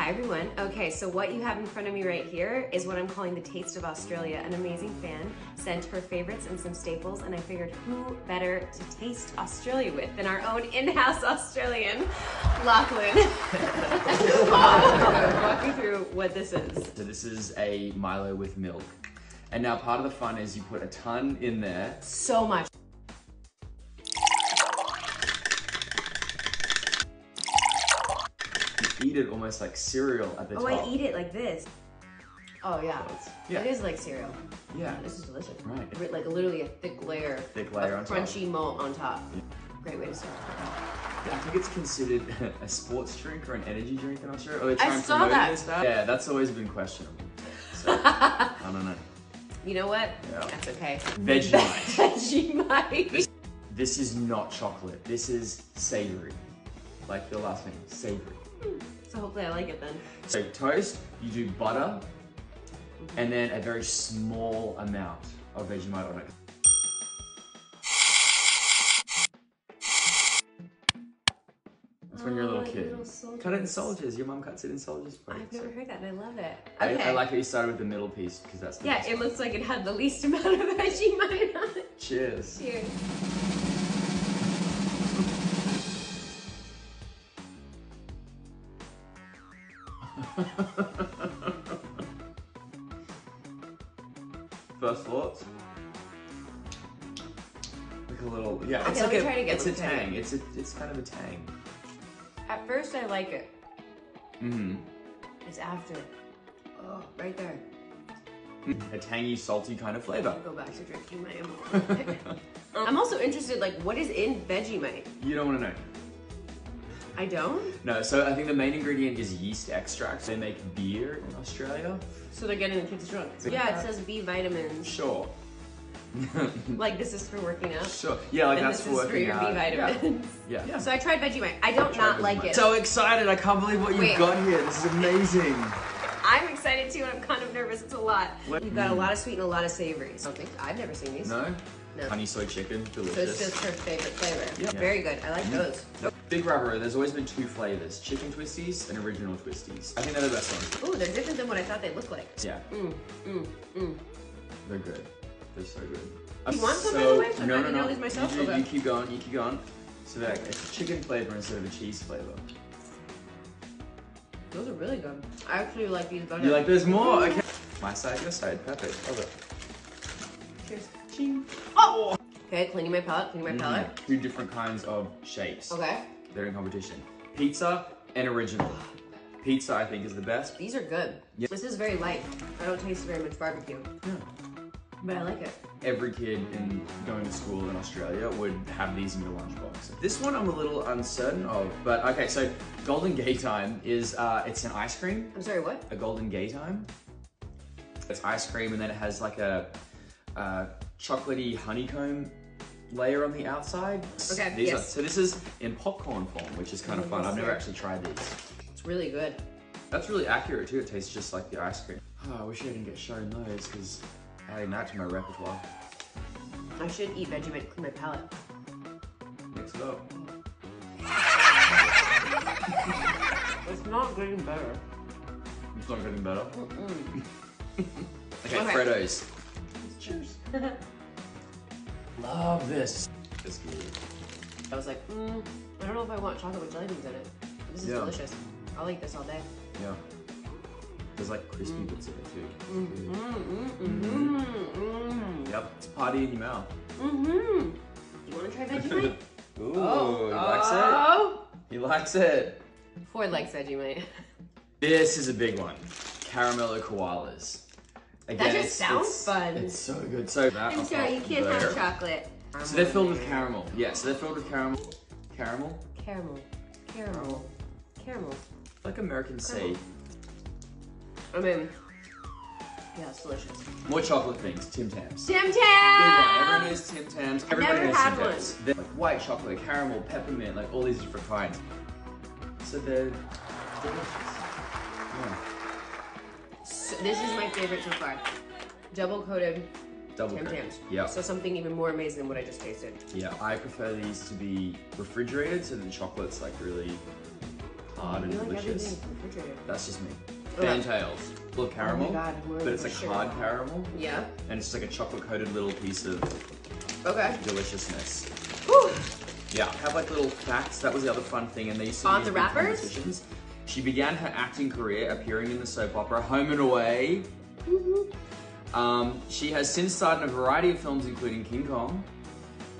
Hi everyone. Okay, so what you have in front of me right here is what I'm calling the Taste of Australia. An amazing fan sent her favorites and some staples, and I figured who better to taste Australia with than our own in-house Australian, Lachlan. Walk me through what this is. So this is a Milo with milk. And now part of the fun is you put a ton in there. So much. Eat it almost like cereal at the Oh, top. I eat it like this. Oh yeah. Yeah. It is like cereal. Yeah. Oh, this is delicious. Right. Like literally a thick layer. Thick layer of on top. crunchy malt on top. Great way to start. I think it's considered a sports drink or an energy drink in Australia. Oh, or they I saw that. Yeah, that's always been questionable. So, I don't know. You know what? Yeah. That's okay. Vegemite. Vegemite. This is not chocolate. This is savory. Like the last name, savory. So hopefully I like it then. So toast, you do butter, and then a very small amount of Vegemite on it. That's when you're a Oh, little kid. little. Cut it in soldiers. Your mum cuts it in soldiers for. I've never So- heard that and I love it. I, Okay. I like how you started with the middle piece because that's the yeah, best it one. looks like it had the least amount of Vegemite on it. Cheers. Cheers. First thoughts? Like a little, yeah. Okay, It's like a, try it again, it's a let me try it tang. It's a, it's kind of a tang. At first I like it. Mm-hmm. It's after. Oh, right there. A tangy, salty kind of flavor. Go back to drinking my Emerald. I'm also interested, like, what is in Vegemite? You don't want to know. I don't? No, so I think the main ingredient is yeast extract. They make beer in Australia. So they're getting the kids drunk. Big Yeah, it says B vitamins. Sure. Like, this is for working out. sure. Yeah, like and that's this for is working for your out. B vitamins. Yeah. yeah. So I tried Vegemite. I don't Try not like it. So excited! I can't believe what you've Wait. got here. This is amazing. I'm excited too, and I'm kind of nervous. It's a lot. What- You've got a mm. lot of sweet and a lot of savory. I don't think I've never seen these. No? No. Honey soy chicken, delicious. So it's delicious. just her favorite flavor. Yeah. Very good. I like mm-hmm. those. Big rubber, there's always been two flavors, chicken twisties and original twisties. I think they're the best ones. Ooh, they're different than what I thought they looked like. Yeah, Mm, mm, mm. they're good. They're so good. You want some, by the way? So no, no, no. these myself? You, you keep going, you keep going. So they're a chicken flavor instead of a cheese flavor. Those are really good. I actually like these better. You like there's more? Okay. My side, your side, perfect. Love it. Cheers. Ching. Oh! Okay, cleaning my palate, cleaning my palate. Mhm. Two different kinds of shapes. Okay. They're in competition. Pizza and original. Pizza, I think, is the best. These are good. Yeah. This is very light. I don't taste very much barbecue, Yeah. but I like it. every kid in going to school in Australia would have these in your lunchbox. This one I'm a little uncertain of, but okay. So Golden Gay Time is uh, it's an ice cream, I'm sorry, what? a Golden Gay Time. It's ice cream, and then it has like a, a chocolatey honeycomb layer on the outside. Okay, These yes. Are, so this is in popcorn form, which is kind of Mm, fun. I've never actually tried these. It's really good. That's really accurate too. It tastes just like the ice cream. Oh, I wish I didn't get shown those because adding that to my repertoire. I should eat Vegemite to clean my palate. Mix it up. It's not getting better. It's not getting better. Mm-mm. Okay, Okay. Freddos. Cheers. Love this. It's good. I was like, mm, I don't know if I want chocolate with jelly beans in it. This is Yeah. delicious. I'll eat this all day. Yeah. There's like crispy bits in it too. Mm, mm, mm, mm, mm, Yep. It's party in your mouth. mm, mm. You want to try Vegemite? Ooh, oh, he likes oh. it. He likes it. Ford likes Vegemite. This is a big one. Caramello koalas. Again, just sounds fun. It's so good. So that I'm sorry, you can't have chocolate. So they're filled with caramel. Yeah, so they're filled with caramel. Caramel? Caramel. Caramel. Caramel. Like American Caramel. Sea. I mean, yeah, it's delicious. More chocolate things. Tim Tams. Tim one. Everyone knows Tim Tams. Everybody never knows had Tim Tams. They're like white chocolate, caramel, peppermint, like all these different kinds. So they're delicious. So, this is my favorite so far. Double coated Double Tim. Tams. Yeah. So something even more amazing than what I just tasted. Yeah. I prefer these to be refrigerated so the chocolate's like really hard and like delicious. refrigerator. That's just me. Fantails. Full of oh caramel. Oh God, but it's like sure. hard caramel. Yeah. And it's just like a chocolate coated little piece of Okay. deliciousness. Whew. Yeah, have like little facts. That was the other fun thing, and they used to On the wrappers? She began her acting career appearing in the soap opera Home and Away. Um, she has since starred in a variety of films, including King Kong,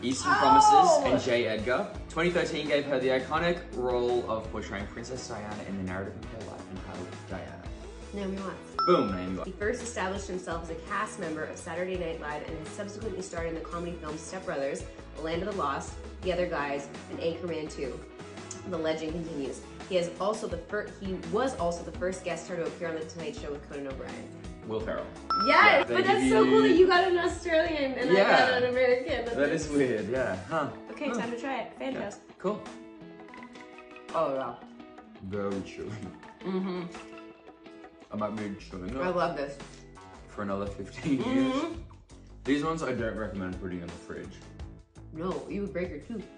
Eastern Oh! Promises, and J. Edgar. 2013 gave her the iconic role of portraying Princess Diana in the narrative of her life entitled Diana. Naomi Watts. Boom, Naomi Watts. He first established himself as a cast member of Saturday Night Live and has subsequently starred in the comedy films Step Brothers, Land of the Lost, The Other Guys, and Anchorman 2. The legend continues. He is also the first. He was also the first guest star to appear on the Tonight Show with Conan O'Brien. Will Ferrell. Yes, Yeah, but that's give so cool that you got an Australian and I got an American. That's That is weird, yeah. Huh. Okay, Huh. time to try it. Fantastic. Cool. Oh yeah. Very chewy. Mm-hmm. I might be chewing I love this. for another 15 years. Mhm. These ones I don't recommend putting in the fridge. No, you would break your tooth.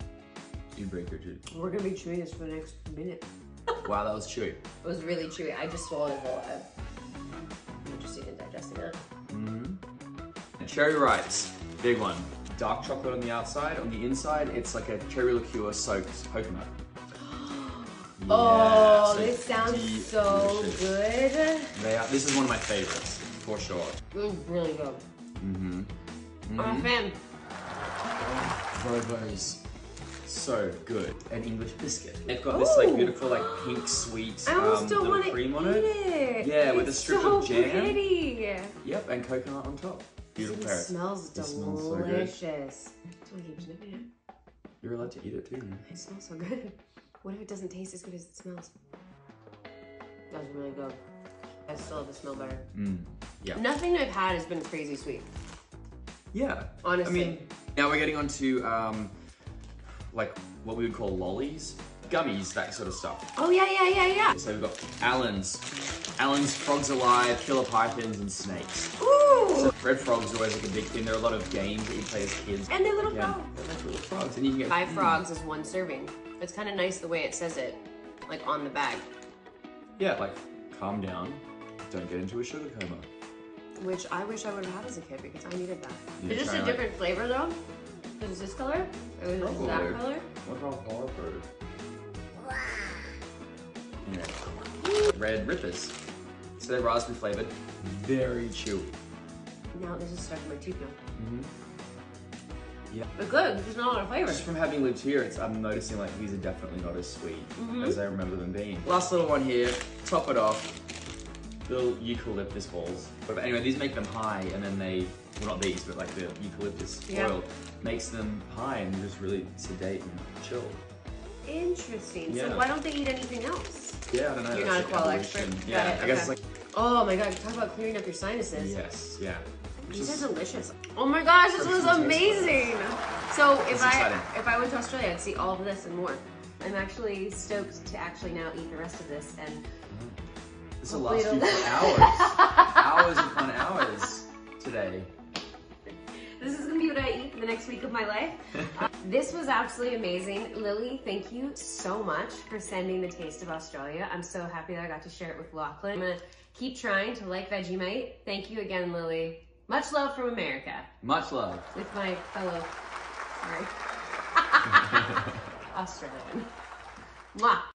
You break your tooth. We're gonna be chewing this for the next minute. Wow, that was chewy. It was really chewy. I just swallowed it whole. I'm interested in digesting that. Mm-hmm. Cherry Ripes, big one. Dark chocolate on the outside. On the inside, it's like a cherry liqueur soaked coconut. Oh, Yeah, this sounds delicious. so good. They are, this is one of my favorites, for sure. It's really good. Mm-hmm. I'm a fan. VoVo's so good. An English biscuit. They've got this like beautiful like pink sweet I almost um, don't little want to cream eat on it. it. Yeah, with a strip so of jam. Pretty. Yep, and coconut on top. Beautiful It parrot. smells It smells so good. delicious. Do keep sniffing it? You're allowed to eat it too. man. It smells so good. What if it doesn't taste as good as it smells? That's really good. I still love the smell better. Mm. Yeah. Nothing I've had has been crazy sweet. Yeah. Honestly. I mean, now we're getting on to um, like what we would call lollies, gummies, that sort of stuff. Oh yeah, yeah, yeah, yeah. So we've got Allen's, Allen's Frogs Alive, Killer Pythons, and Snakes. Ooh. So red frogs are always like a big thing. There are a lot of games that you play as kids. And they're little Yeah, frogs. they're little frogs, and you can get Five frogs is one serving. It's kind of nice the way it says it, like on the bag. Yeah, like calm down, don't get into a sugar coma. Which I wish I would have had as a kid because I needed that. Yeah, It's just a like- different flavor though. Is it this color? Or is it Probably. that color? What's wrong with Yeah. Red Rippers. So they're raspberry flavored, very chewy. Now this is stuck in my tooth now. Mm-hmm. Yeah. But good, there's not a lot of flavor. Just from having lived here, it's, I'm noticing like these are definitely not as sweet Mhm. as I remember them being. Last little one here, top it off. Little eucalyptus balls. But anyway, these make them high, and then they, well not these, but like the eucalyptus Yeah. oil makes them high and just really sedate and chill. Interesting. Yeah. So why don't they eat anything else? Yeah, I don't know. You're that's not a koala expert. Yeah, I guess okay. like Oh my god, talk about clearing up your sinuses. yes, yeah. These are delicious. Oh my gosh, this was amazing. So if It's I exciting. if I went to Australia, I'd see all of this and more. I'm actually stoked to actually now eat the rest of this and This will last you for hours. hours upon hours today. The next week of my life. Uh, this was absolutely amazing. Lily, thank you so much for sending the taste of Australia. I'm so happy that I got to share it with Lachlan. I'm gonna keep trying to like Vegemite. Thank you again, Lily. Much love from America Much love. with my fellow, sorry, Australian. Mwah.